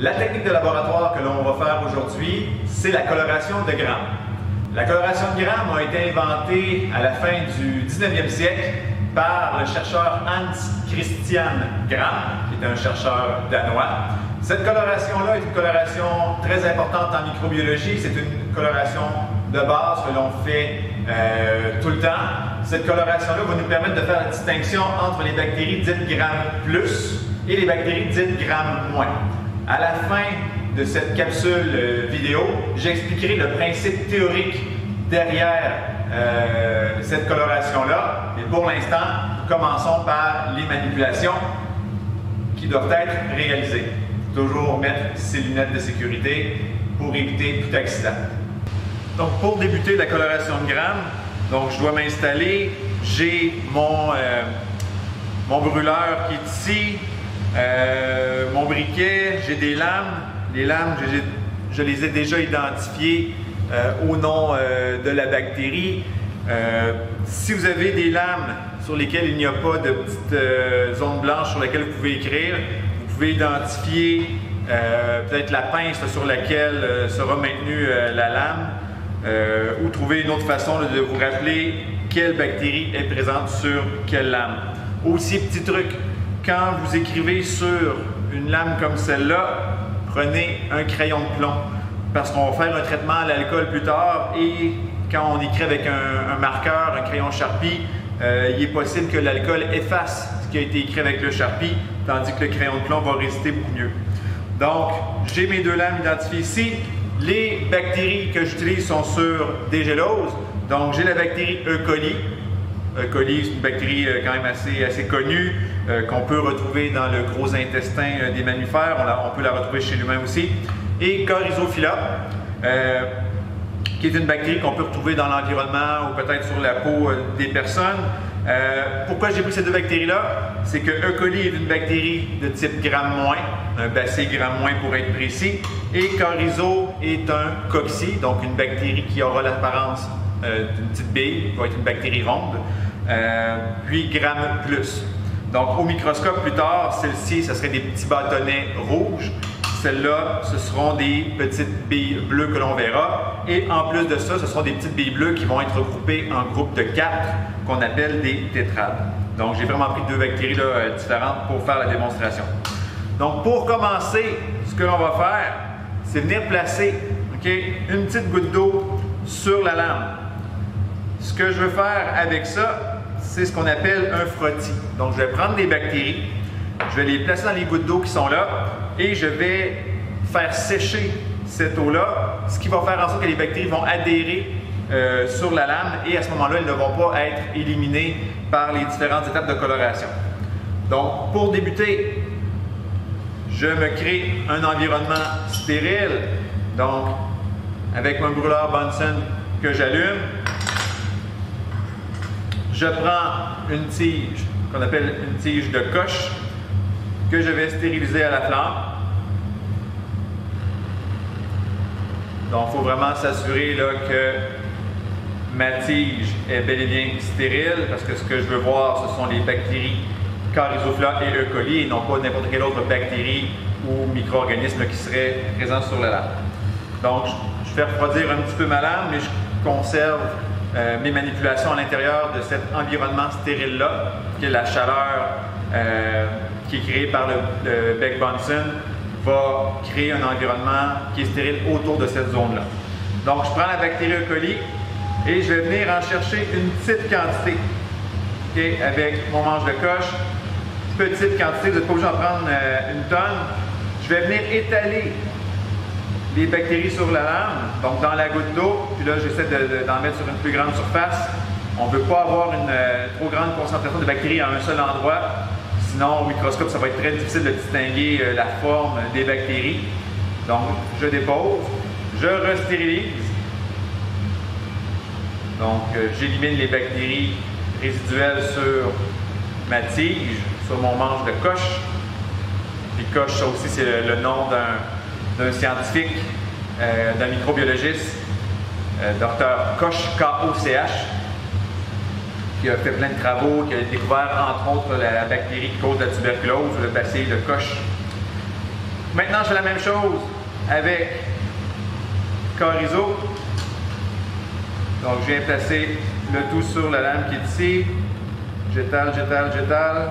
La technique de laboratoire que l'on va faire aujourd'hui, c'est la coloration de Gram. La coloration de Gram a été inventée à la fin du 19e siècle par le chercheur Hans Christian Gram, qui est un chercheur danois. Cette coloration-là est une coloration très importante en microbiologie. C'est une coloration de base que l'on fait euh, tout le temps. Cette coloration-là va nous permettre de faire la distinction entre les bactéries dites Gram plus et les bactéries dites Gram moins. À la fin de cette capsule euh, vidéo, j'expliquerai le principe théorique derrière euh, cette coloration-là. Mais pour l'instant, commençons par les manipulations qui doivent être réalisées. Toujours mettre ses lunettes de sécurité pour éviter tout accident. Donc, pour débuter la coloration de grammes, donc je dois m'installer. J'ai mon, euh, mon brûleur qui est ici, euh, mon briquet, j'ai des lames. Les lames, je, les ai déjà identifiées euh, au nom de la bactérie. si vous avez des lames sur lesquelles il n'y a pas de petites zones blanches sur lesquelles vous pouvez écrire, vous pouvez identifier peut-être la pince sur laquelle sera maintenue la lame. Euh, ou trouver une autre façon de vous rappeler quelle bactérie est présente sur quelle lame. Aussi, petit truc, quand vous écrivez sur une lame comme celle-là, prenez un crayon de plomb parce qu'on va faire un traitement à l'alcool plus tard et quand on écrit avec un, marqueur, un crayon Sharpie, euh, il est possible que l'alcool efface ce qui a été écrit avec le Sharpie, tandis que le crayon de plomb va résister beaucoup mieux. Donc, j'ai mes deux lames identifiées ici. Les bactéries que j'utilise sont sur des géloses. Donc, j'ai la bactérie E. coli. E. coli, c'est une bactérie euh, quand même assez, assez connue euh, qu'on peut retrouver dans le gros intestin euh, des mammifères. On, peut la retrouver chez l'humain aussi. Et Coryzophila, qui est une bactérie qu'on peut retrouver dans l'environnement ou peut-être sur la peau des personnes. Euh, pourquoi j'ai pris ces deux bactéries-là? C'est que E. coli est une bactérie de type gram-, un bacille gram- pour être précis, et Corizo est un cocci, donc une bactérie qui aura l'apparence euh, d'une petite bille, qui va être une bactérie ronde, euh, puis gram plus. Donc au microscope plus tard, celle-ci, ce serait des petits bâtonnets rouges. Celles-là, ce seront des petites billes bleues que l'on verra. Et en plus de ça, ce seront des petites billes bleues qui vont être regroupées en groupes de quatre qu'on appelle des tétrades. Donc, j'ai vraiment pris deux bactéries là, différentes pour faire la démonstration. Donc, pour commencer, ce que l'on va faire, c'est venir placer une petite goutte d'eau sur la lame. Ce que je veux faire avec ça, c'est ce qu'on appelle un frottis. Donc, je vais prendre des bactéries, je vais les placer dans les gouttes d'eau qui sont là et je vais faire sécher cette eau-là, ce qui va faire en sorte que les bactéries vont adhérer euh, sur la lame et à ce moment-là, elles ne vont pas être éliminées par les différentes étapes de coloration. Donc, pour débuter, je me crée un environnement stérile. Donc, avec mon brûleur Bunsen que j'allume, je prends une tige qu'on appelle une tige de coche que je vais stériliser à la flamme. Donc, il faut vraiment s'assurer que ma tige est bel et bien stérile parce que ce que je veux voir, ce sont les bactéries Carisophylla et E. coli et non pas n'importe quelle autre bactérie ou micro-organisme qui serait présent sur la lame. Donc, je fais refroidir un petit peu ma lame, mais je conserve euh, mes manipulations à l'intérieur de cet environnement stérile-là, qui est la chaleur euh, qui est créée par le, Beck Bunsen, va créer un environnement qui est stérile autour de cette zone-là. Donc, je prends la bactérie E. coli et je vais venir en chercher une petite quantité avec mon manche de coche. Petite quantité, vous n'êtes pas obligé d'en prendre euh, une tonne. Je vais venir étaler les bactéries sur la lame, donc dans la goutte d'eau, là j'essaie d'en mettre sur une plus grande surface. On ne veut pas avoir une euh, trop grande concentration de bactéries à un seul endroit, sinon au microscope ça va être très difficile de distinguer euh, la forme des bactéries. Donc je dépose, je restérilise, donc j'élimine les bactéries résiduelles sur ma tige, sur mon manche de coche. Puis coche, ça aussi c'est le, nom d'un scientifique, euh, d'un microbiologiste, euh, docteur Koch, K-O-C-H, qui a fait plein de travaux, qui a découvert entre autres la, bactérie qui cause la tuberculose, le bacille de Koch. Maintenant, je fais la même chose avec Corizo. Donc, je viens placer le tout sur la lame qui est ici. J'étale, j'étale, j'étale.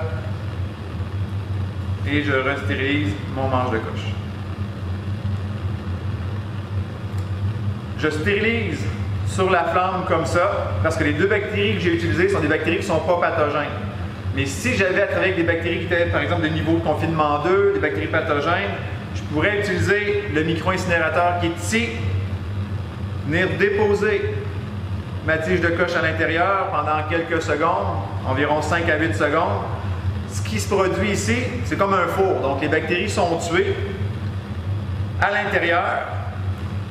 Et je restérilise mon manche de coche. Je stérilise sur la flamme comme ça parce que les deux bactéries que j'ai utilisées sont des bactéries qui ne sont pas pathogènes. Mais si j'avais à travailler avec des bactéries qui étaient, par exemple, de niveau de confinement 2, des bactéries pathogènes, je pourrais utiliser le micro-incinérateur qui est ici, venir déposer ma tige de coche à l'intérieur pendant quelques secondes, environ 5 à 8 secondes. Ce qui se produit ici, c'est comme un four. Donc les bactéries sont tuées à l'intérieur,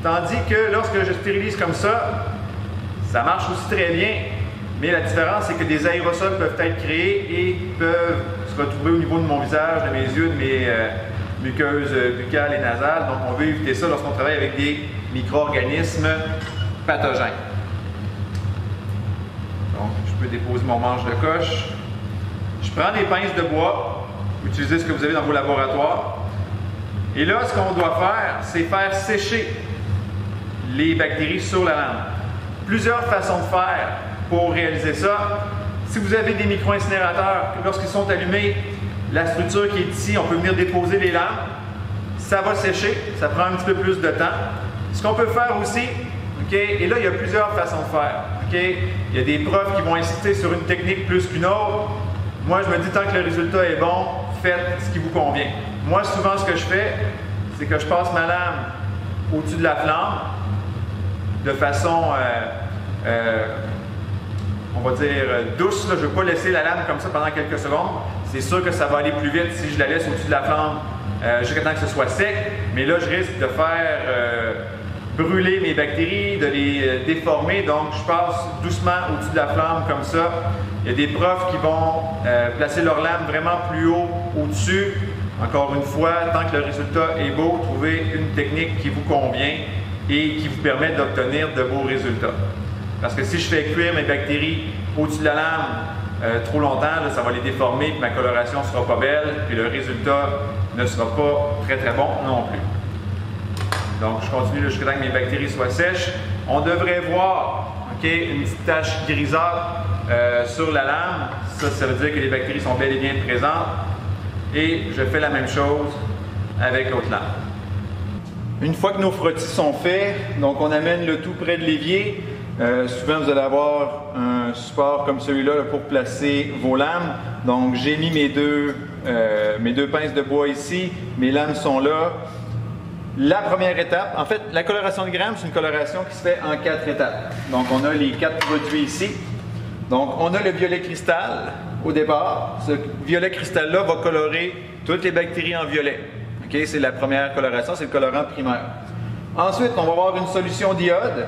tandis que lorsque je stérilise comme ça, ça marche aussi très bien, mais la différence, c'est que des aérosols peuvent être créés et peuvent se retrouver au niveau de mon visage, de mes yeux, de mes euh, muqueuses buccales et nasales. Donc on veut éviter ça lorsqu'on travaille avec des micro-organismes pathogènes. Donc, je peux déposer mon manche de coche. Je prends des pinces de bois. Utilisez ce que vous avez dans vos laboratoires. Et là, ce qu'on doit faire, c'est faire sécher les bactéries sur la lame. Plusieurs façons de faire pour réaliser ça. Si vous avez des micro-incinérateurs, lorsqu'ils sont allumés, la structure qui est ici, on peut venir déposer les lames. Ça va sécher, ça prend un petit peu plus de temps. Ce qu'on peut faire aussi, et là, il y a plusieurs façons de faire. Il y a des profs qui vont insister sur une technique plus qu'une autre. Moi, je me dis, tant que le résultat est bon, faites ce qui vous convient. Moi, souvent, ce que je fais, c'est que je passe ma lame au-dessus de la flamme de façon, euh, euh, on va dire, douce. Je ne veux pas laisser la lame comme ça pendant quelques secondes. C'est sûr que ça va aller plus vite si je la laisse au-dessus de la flamme euh, jusqu'à temps que ce soit sec. Mais là, je risque de faire brûler mes bactéries, de les déformer. Donc, je passe doucement au-dessus de la flamme comme ça. Il y a des profs qui vont placer leur lame vraiment plus haut au-dessus. Encore une fois, tant que le résultat est beau, trouvez une technique qui vous convient et qui vous permet d'obtenir de beaux résultats. Parce que si je fais cuire mes bactéries au-dessus de la lame euh, trop longtemps, ça va les déformer, puis ma coloration ne sera pas belle, puis le résultat ne sera pas très très bon non plus. Donc, je continue jusqu'à temps que mes bactéries soient sèches. On devrait voir une petite tache grisâtre euh, sur la lame. Ça, ça veut dire que les bactéries sont bel et bien présentes. Et je fais la même chose avec l'autre lame. Une fois que nos frottis sont faits, donc on amène le tout près de l'évier. Euh, souvent, vous allez avoir un support comme celui-là pour placer vos lames. Donc, j'ai mis mes deux, euh, mes deux pinces de bois ici. Mes lames sont là. La première étape, en fait, la coloration de grammes, c'est une coloration qui se fait en quatre étapes. Donc, on a les quatre produits ici. Donc, on a le violet cristal au départ. Ce violet cristal-là va colorer toutes les bactéries en violet. C'est la première coloration, c'est le colorant primaire. Ensuite, on va avoir une solution d'iode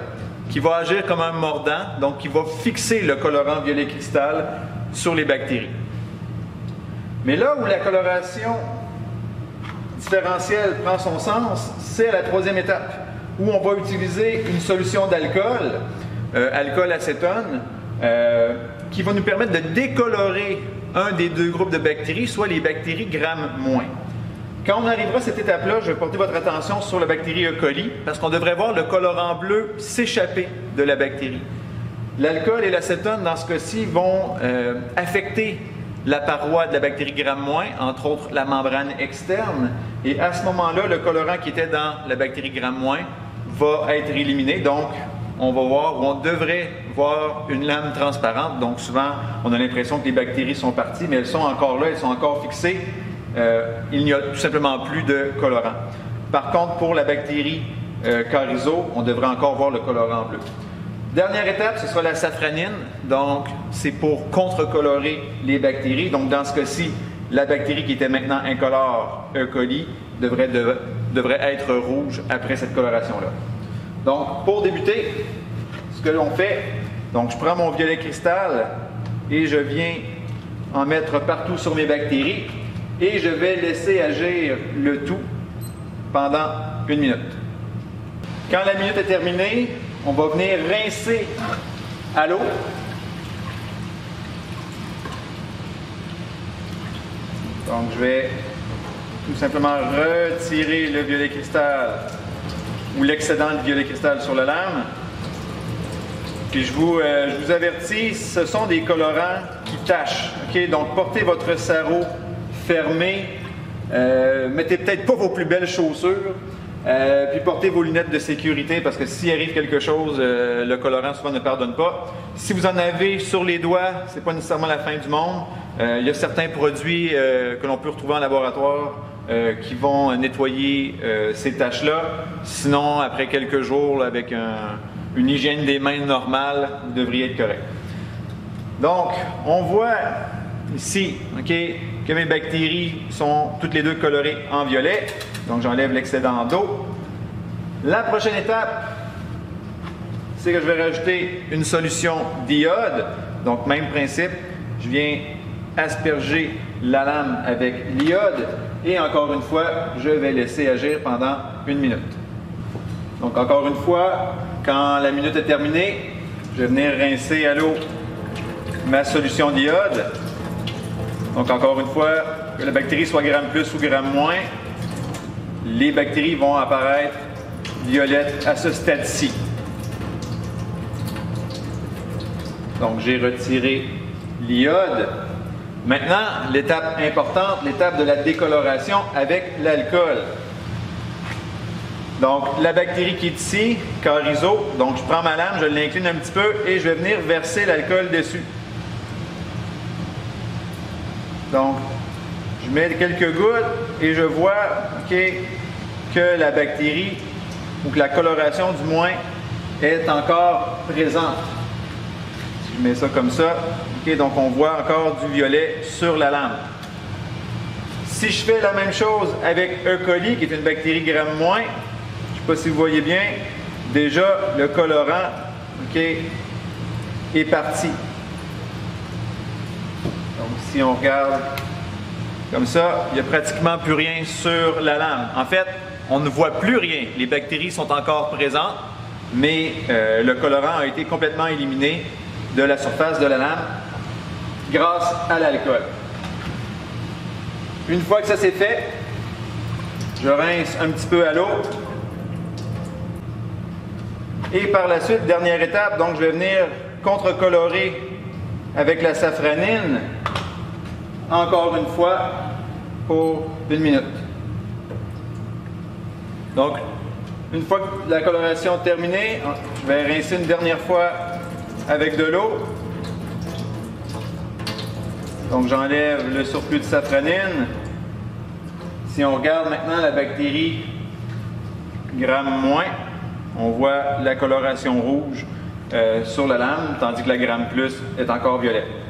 qui va agir comme un mordant, donc qui va fixer le colorant violet cristal sur les bactéries. Mais là où la coloration différentiel prend son sens, c'est la troisième étape, où on va utiliser une solution d'alcool, euh, alcool acétone, euh, qui va nous permettre de décolorer un des deux groupes de bactéries, soit les bactéries Gram moins. Quand on arrivera à cette étape-là, je vais porter votre attention sur la bactérie E. coli, parce qu'on devrait voir le colorant bleu s'échapper de la bactérie. L'alcool et l'acétone, dans ce cas-ci, vont euh, affecter la paroi de la bactérie Gram-, entre autres la membrane externe. Et à ce moment-là, le colorant qui était dans la bactérie Gram- va être éliminé. Donc, on va voir, ou on devrait voir une lame transparente. Donc, souvent, on a l'impression que les bactéries sont parties, mais elles sont encore là, elles sont encore fixées. Euh, il n'y a tout simplement plus de colorant. Par contre, pour la bactérie euh, Carizo, on devrait encore voir le colorant bleu. Dernière étape, ce sera la safranine. Donc, c'est pour contre-colorer les bactéries. Donc, dans ce cas-ci, la bactérie qui était maintenant incolore, E. coli, devrait, devrait être rouge après cette coloration-là. Donc, pour débuter, ce que l'on fait, donc je prends mon violet cristal et je viens en mettre partout sur mes bactéries et je vais laisser agir le tout pendant une minute. Quand la minute est terminée, on va venir rincer à l'eau. Donc, je vais tout simplement retirer le violet cristal ou l'excédent de violet cristal sur la lame. Puis je vous, euh, je vous avertis, ce sont des colorants qui tâchent. Donc portez votre sarrau fermé. Euh, mettez peut-être pas vos plus belles chaussures. Euh, puis portez vos lunettes de sécurité parce que s'il arrive quelque chose, le colorant souvent ne pardonne pas. Si vous en avez sur les doigts, c'est pas nécessairement la fin du monde. il y a certains produits que l'on peut retrouver en laboratoire euh, qui vont nettoyer euh, ces taches-là. Sinon, après quelques jours, avec une hygiène des mains normale, vous devriez être correct. Donc, on voit ici que mes bactéries sont toutes les deux colorées en violet. Donc, j'enlève l'excédent d'eau. La prochaine étape, c'est que je vais rajouter une solution d'iode. Donc, même principe, je viens asperger la lame avec l'iode et encore une fois, je vais laisser agir pendant une minute. Donc encore une fois, quand la minute est terminée, je vais venir rincer à l'eau ma solution d'iode. Donc encore une fois, que la bactérie soit gramme plus ou gramme moins, les bactéries vont apparaître violettes à ce stade-ci. Donc j'ai retiré l'iode. Maintenant, l'étape importante, l'étape de la décoloration avec l'alcool. Donc, la bactérie qui est ici, Carizo, donc je prends ma lame, je l'incline un petit peu et je vais venir verser l'alcool dessus. Donc, je mets quelques gouttes et je vois que la bactérie, ou que la coloration du moins, est encore présente. Si je mets ça comme ça, donc on voit encore du violet sur la lame. Si je fais la même chose avec E. coli, qui est une bactérie gramme moins, je ne sais pas si vous voyez bien, déjà le colorant est parti. Donc si on regarde comme ça, il n'y a pratiquement plus rien sur la lame. En fait, on ne voit plus rien. Les bactéries sont encore présentes, mais euh, le colorant a été complètement éliminé de la surface de la lame grâce à l'alcool. Une fois que ça c'est fait, je rince un petit peu à l'eau. Et par la suite, dernière étape, donc je vais venir contre-colorer avec la safranine, encore une fois, pour une minute. Donc, une fois que la coloration est terminée, je vais rincer une dernière fois avec de l'eau. Donc j'enlève le surplus de safranine. Si on regarde maintenant la bactérie gramme moins, on voit la coloration rouge euh, sur la lame, tandis que la gramme plus est encore violette.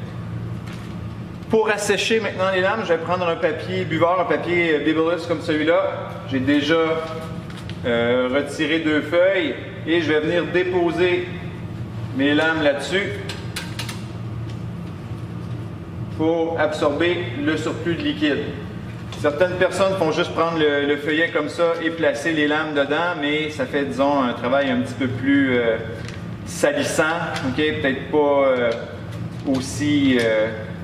Pour assécher maintenant les lames, je vais prendre un papier buvard, un papier Bibelus comme celui-là. J'ai déjà euh, retiré deux feuilles et je vais venir déposer mes lames là-dessus pour absorber le surplus de liquide. Certaines personnes font juste prendre le, feuillet comme ça et placer les lames dedans, mais ça fait, disons, un travail un petit peu plus euh, salissant, peut-être pas euh, aussi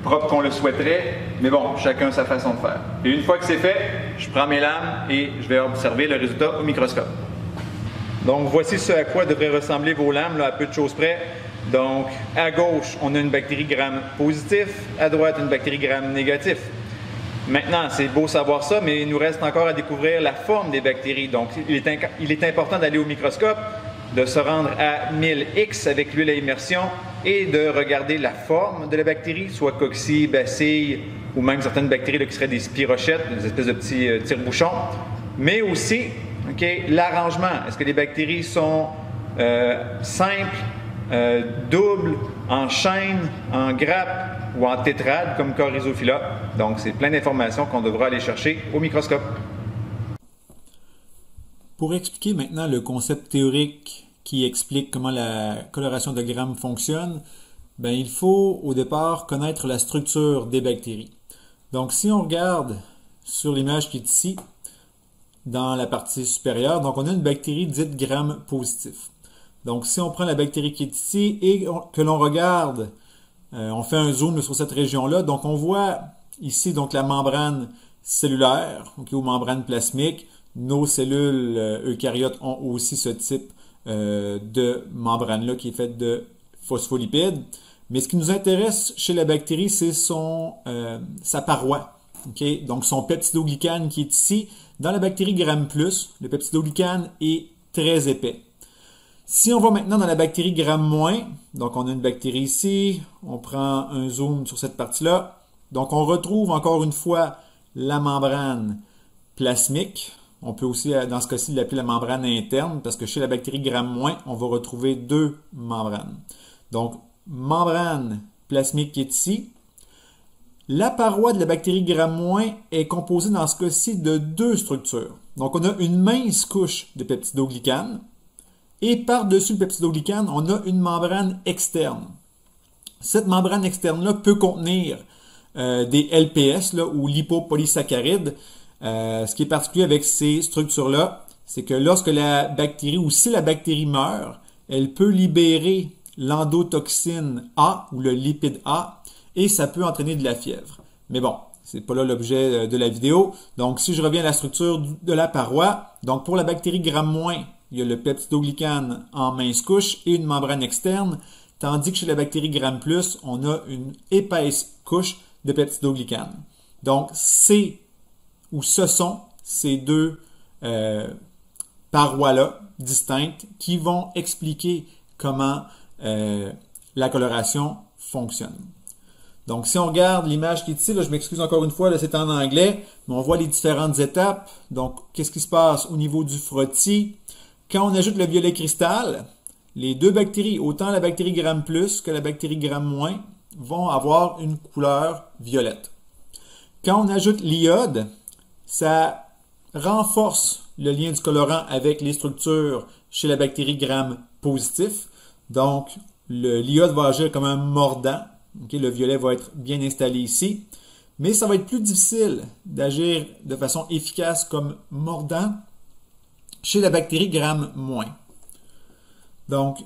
propre qu'on le souhaiterait, mais bon, chacun sa façon de faire. Et une fois que c'est fait, je prends mes lames et je vais observer le résultat au microscope. Donc voici ce à quoi devraient ressembler vos lames, à peu de choses près. Donc, à gauche, on a une bactérie gramme positif, à droite, une bactérie gramme négatif. Maintenant, c'est beau savoir ça, mais il nous reste encore à découvrir la forme des bactéries. Donc, il est, important d'aller au microscope, de se rendre à 1000X avec l'huile à immersion et de regarder la forme de la bactérie, soit cocci, bacille ou même certaines bactéries qui seraient des spirochettes, des espèces de petits euh, tire-bouchons, mais aussi l'arrangement. Est-ce que les bactéries sont euh, simples, euh, double, en chaîne, en grappe ou en tétrade comme Coryzophylla. Donc, c'est plein d'informations qu'on devra aller chercher au microscope. Pour expliquer maintenant le concept théorique qui explique comment la coloration de grammes fonctionne, ben, il faut au départ connaître la structure des bactéries. Donc, si on regarde sur l'image qui est ici, dans la partie supérieure, donc on a une bactérie dite gramme positif. Donc, si on prend la bactérie qui est ici et que l'on regarde, euh, on fait un zoom sur cette région-là, donc on voit ici donc la membrane cellulaires ou membranes plasmiques. Nos cellules eucaryotes ont aussi ce type de membrane-là qui est faite de phospholipides. Mais ce qui nous intéresse chez la bactérie, c'est son sa paroi. Donc son peptidoglycane qui est ici. Dans la bactérie gram le peptidoglycane est très épais. Si on va maintenant dans la bactérie gram-, donc on a une bactérie ici, on prend un zoom sur cette partie-là, donc on retrouve encore une fois la membrane plasmique. On peut aussi, dans ce cas-ci, l'appeler la membrane interne, parce que chez la bactérie gram-, on va retrouver deux membranes. Donc, membrane plasmique qui est ici. La paroi de la bactérie gram- est composée dans ce cas-ci de deux structures. Donc, on a une mince couche de peptidoglycane, et par-dessus le peptidoglycane, on a une membrane externe. Cette membrane externe-là peut contenir euh, des LPS ou lipopolysaccharides. Euh, ce qui est particulier avec ces structures-là, c'est que lorsque la bactérie ou si la bactérie meurt, elle peut libérer l'endotoxine A ou le lipide A et ça peut entraîner de la fièvre. Mais bon, c'est pas là l'objet euh, de la vidéo. Donc, si je reviens à la structure de la paroi, donc pour la bactérie gram-, il y a le peptidoglycane en mince couche et une membrane externe, tandis que chez la bactérie gram+, on a une épaisse couche de peptidoglycane. Donc, c'est ou ce sont ces deux euh, parois-là distinctes qui vont expliquer comment euh, la coloration fonctionne. Donc, si on regarde l'image qui est ici, je m'excuse encore une fois, c'est en anglais, mais on voit les différentes étapes. Donc, qu'est-ce qui se passe au niveau du frottis? Quand on ajoute le violet cristal, les deux bactéries, autant la bactérie gram plus que la bactérie gram moins, vont avoir une couleur violette. Quand on ajoute l'iode, ça renforce le lien du colorant avec les structures chez la bactérie gram positif. Donc, l'iode va agir comme un mordant. le violet va être bien installé ici. Mais ça va être plus difficile d'agir de façon efficace comme mordant chez la bactérie gram moins. Donc,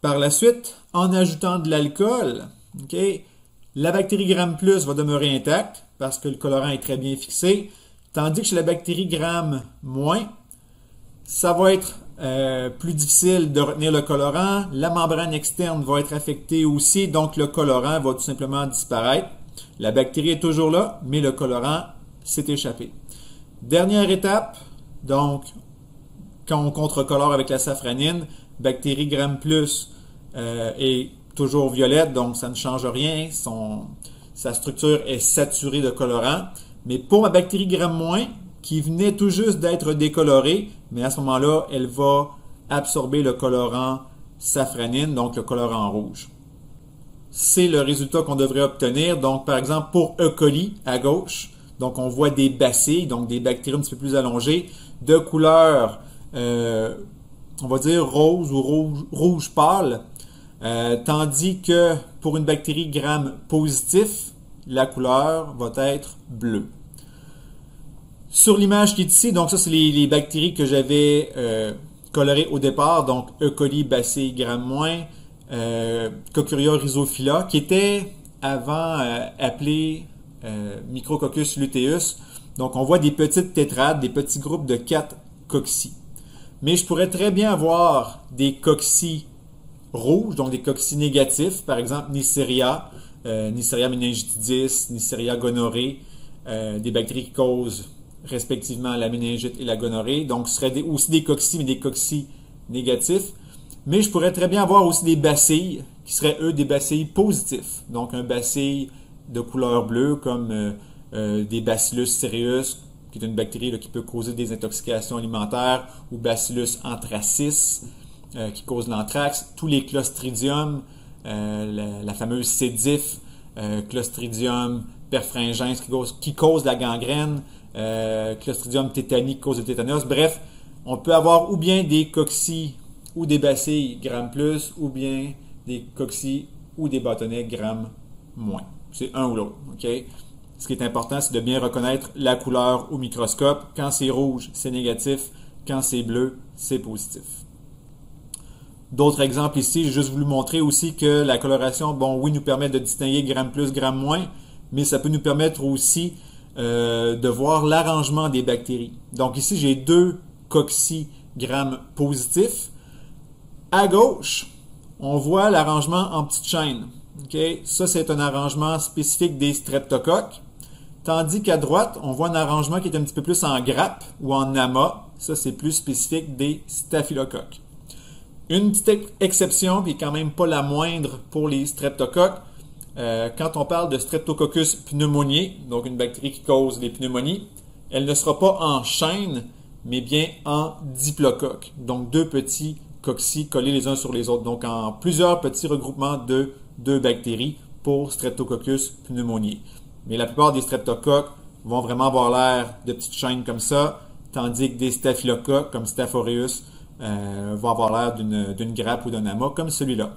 par la suite, en ajoutant de l'alcool, la bactérie gram plus va demeurer intacte parce que le colorant est très bien fixé, tandis que chez la bactérie gram moins, ça va être euh, plus difficile de retenir le colorant. La membrane externe va être affectée aussi, donc le colorant va tout simplement disparaître. La bactérie est toujours là, mais le colorant s'est échappé. Dernière étape, donc quand on contre-colore avec la safranine, bactérie gram plus euh, est toujours violette, donc ça ne change rien. sa structure est saturée de colorant. Mais pour ma bactérie gram moins, qui venait tout juste d'être décolorée, mais à ce moment-là, elle va absorber le colorant safranine, donc le colorant rouge. C'est le résultat qu'on devrait obtenir. Donc, par exemple, pour E. coli à gauche, donc on voit des bacilles, donc des bactéries un petit peu plus allongées, de couleur euh, on va dire rose ou rouge, pâle, euh, tandis que pour une bactérie gram positif, la couleur va être bleue. Sur l'image qui est ici, donc ça c'est les, bactéries que j'avais euh, colorées au départ, donc E. coli, bacilli, gram moins, Cocuria rhizophila, qui était avant appelé Micrococcus luteus. Donc on voit des petites tétrades, des petits groupes de 4 cocci. Mais je pourrais très bien avoir des cocci rouges, donc des cocci négatifs, par exemple Neisseria, euh, Neisseria meningitidis, Neisseria gonorrhée, euh, des bactéries qui causent respectivement la méningite et la gonorrhée. Donc, ce seraient aussi des cocci, mais des cocci négatifs. Mais je pourrais très bien avoir aussi des bacilles, qui seraient eux des bacilles positifs. Donc, un bacille de couleur bleue, comme euh, euh, des Bacillus cereus, qui est une bactérie qui peut causer des intoxications alimentaires, ou Bacillus anthracis, qui cause l'anthrax, tous les Clostridium, euh, la, fameuse sédif, euh, Clostridium perfringens qui cause, la gangrène, Clostridium tétani qui cause le tétanos. Bref, on peut avoir ou bien des cocci ou des bacilles gram plus, ou bien des cocci ou des bâtonnets gram moins. C'est un ou l'autre. ce qui est important, c'est de bien reconnaître la couleur au microscope. Quand c'est rouge, c'est négatif. Quand c'est bleu, c'est positif. D'autres exemples ici, j'ai juste voulu montrer aussi que la coloration, bon, oui, nous permet de distinguer gramme plus, gramme moins, mais ça peut nous permettre aussi euh, de voir l'arrangement des bactéries. Donc ici, j'ai deux coccygrammes positifs. À gauche, on voit l'arrangement en petites chaînes. Ça, c'est un arrangement spécifique des streptocoques. Tandis qu'à droite, on voit un arrangement qui est un petit peu plus en grappe ou en amas. Ça, c'est plus spécifique des staphylocoques. Une petite exception, puis quand même pas la moindre pour les streptocoques, euh, quand on parle de Streptococcus pneumoniae, donc une bactérie qui cause les pneumonies, elle ne sera pas en chaîne, mais bien en diplocoque. Donc deux petits cocci collés les uns sur les autres. Donc en plusieurs petits regroupements de deux bactéries pour Streptococcus pneumoniae. Mais la plupart des streptocoques vont vraiment avoir l'air de petites chaînes comme ça, tandis que des staphylocoques comme Staph euh, vont avoir l'air d'une grappe ou d'un amas comme celui-là.